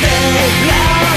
they love